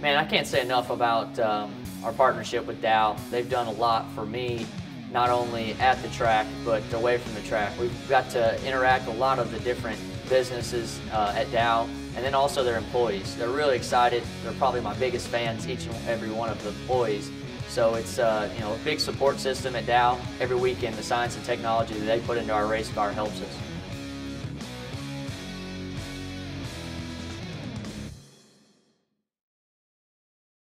Man, I can't say enough about um, our partnership with Dow. They've done a lot for me, not only at the track, but away from the track. We've got to interact a lot of the different businesses uh, at Dow, and then also their employees. They're really excited. They're probably my biggest fans, each and every one of the employees. So it's uh, you know a big support system at Dow. Every weekend, the science and technology that they put into our race car helps us.